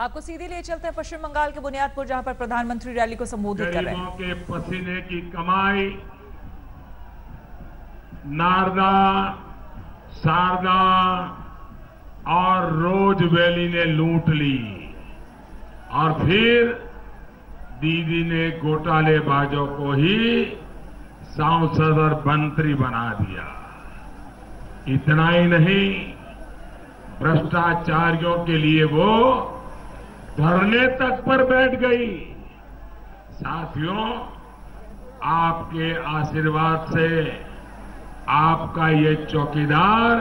आपको सीधे ले चलते हैं पश्चिम बंगाल के बुनियादपुर, जहाँ पर प्रधानमंत्री रैली को संबोधित कर रहे हैं। के पसीने की कमाई, नारदा, शारदा और रोज वैली ने लूट ली। और फिर दीदी ने घोटालेबाजों को ही सांसद और मंत्री बना दिया। इतना ही नहीं, भ्रष्टाचारियों के लिए वो धरने तक पर बैठ गई। साथियों, आपके आशीर्वाद से आपका ये चौकीदार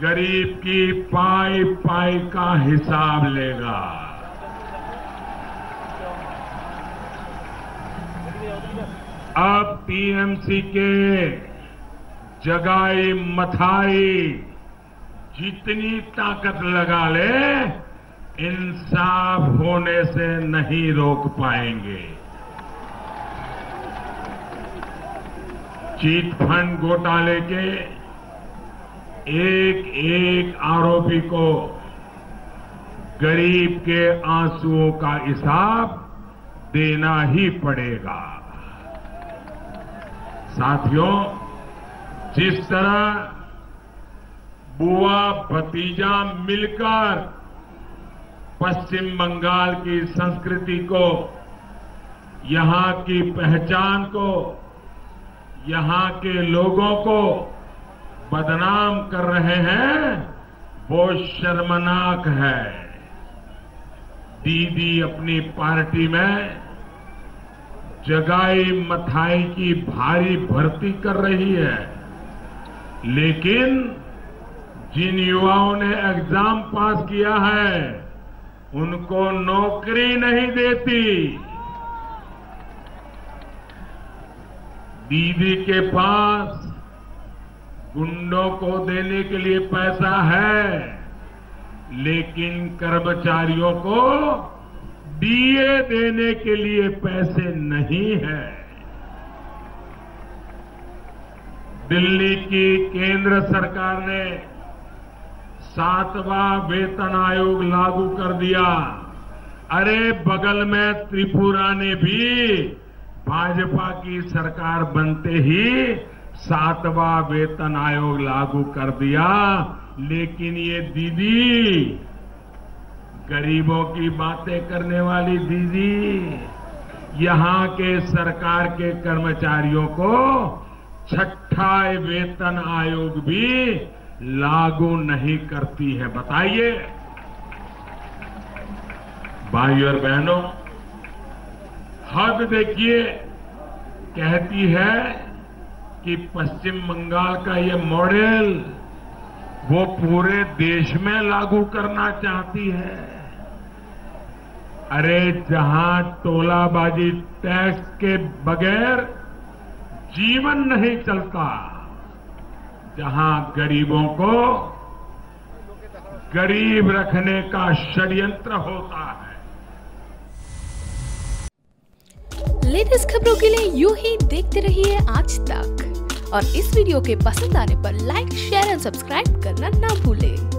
गरीब की पाई पाई का हिसाब लेगा। अब टीएमसी के जगाई मथाई जितनी ताकत लगा ले इंसाफ होने से नहीं रोक पाएँगे। चीट फंड घोटाले के एक एक आरोपी को गरीब के आंसुओं का हिसाब देना ही पड़ेगा। साथियों, जिस तरह बुआ भतीजा मिलकर पश्चिम बंगाल की संस्कृति को, यहाँ की पहचान को, यहाँ के लोगों को बदनाम कर रहे हैं, वो शर्मनाक है। दीदी अपनी पार्टी में जगाई मथाई की भारी भर्ती कर रही है। लेकिन जिन युवाओं ने एग्ज़ाम पास किया है उनको नौकरी नहीं देती। दीदी के पास गुंडों को देने के लिए पैसा है, लेकिन कर्मचारियों को डीए देने के लिए पैसे नहीं है। दिल्ली की केंद्र सरकार ने सातवां वेतन आयोग लागू कर दिया। अरे, बगल में त्रिपुरा ने भी भाजपा की सरकार बनते ही सातवां वेतन आयोग लागू कर दिया। लेकिन ये दीदी, गरीबों की बातें करने वाली दीदी, यहाँ के सरकार के कर्मचारियों को छठा वेतन आयोग भी लागू नहीं करती है। बताइए। भाई और बहनों, हद देखिए, कहती है कि पश्चिम बंगाल का ये मॉडल वो पूरे देश में लागू करना चाहती है। अरे जहाँ टोलाबाजी टैक्स के बगैर जीवन नहीं चलता। जहाँ गरीबों को गरीब रखने का षड्यंत्र होता है। लेटेस्ट खबरों के लिए यू ही देखते रहिए आज तक। और इस वीडियो के पसंद आने पर लाइक शेयर एंड सब्सक्राइब करना ना भूलें।